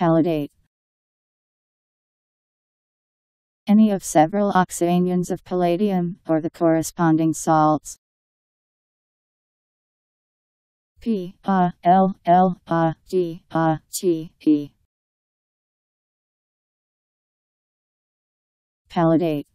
Palladate. Any of several oxyanions of palladium, or the corresponding salts. P A L L A D A T E. Palladate.